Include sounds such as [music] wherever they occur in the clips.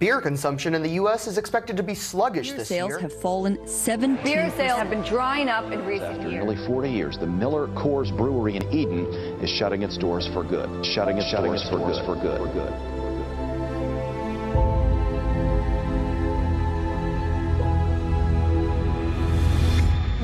Beer consumption in the U.S. is expected to be sluggish Beer this sales year. have fallen 17 Beer sales have been drying up in recent After years. nearly 40 years, the Miller Coors Brewery in Eden is shutting its doors for good. Shutting its shutting doors, its for, doors good. for good. For good.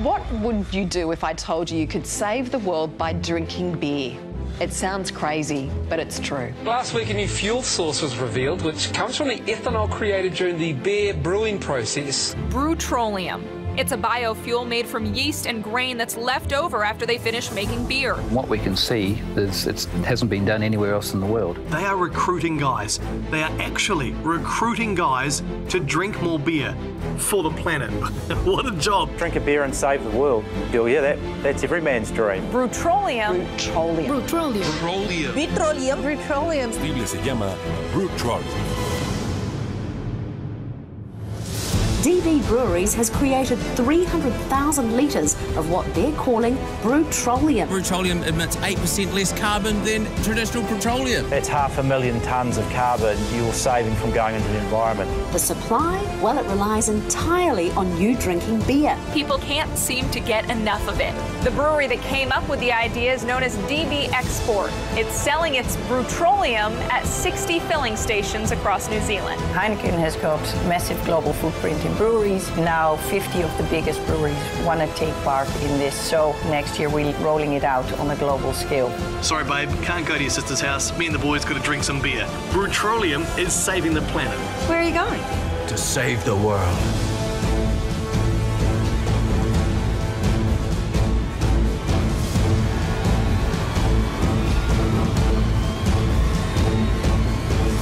What would you do if I told you you could save the world by drinking beer? It sounds crazy, but it's true. Last week, a new fuel source was revealed, which comes from the ethanol created during the beer brewing process. Brewtroleum. It's a biofuel made from yeast and grain that's left over after they finish making beer. What we can see is it hasn't been done anywhere else in the world. They are recruiting guys. They are actually recruiting guys to drink more beer for the planet. [laughs] what a job. Drink a beer and save the world. Bill, yeah, that, that's every man's dream. Brewtroleum. Petroleum. Petroleum. Petroleum. Petroleum. Biblia se llama Brewtroleum. DB Breweries has created 300,000 litres of what they're calling Brewtroleum. Brewtroleum emits 8% less carbon than traditional petroleum. That's half a million tonnes of carbon you're saving from going into the environment. The supply, well, it relies entirely on you drinking beer. People can't seem to get enough of it. The brewery that came up with the idea is known as DB Export. It's selling its Brewtroleum at 60 filling stations across New Zealand. Heineken has got massive global footprint in breweries. Now 50 of the biggest breweries want to take part in this. So next year we're rolling it out on a global scale. Sorry, babe, can't go to your sister's house. Me and the boys got to drink some beer. Brewtroleum is saving the planet. Where are you going? To save the world.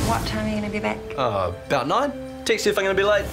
What time are you going to be back? Uh, about nine. Text you if I'm going to be late.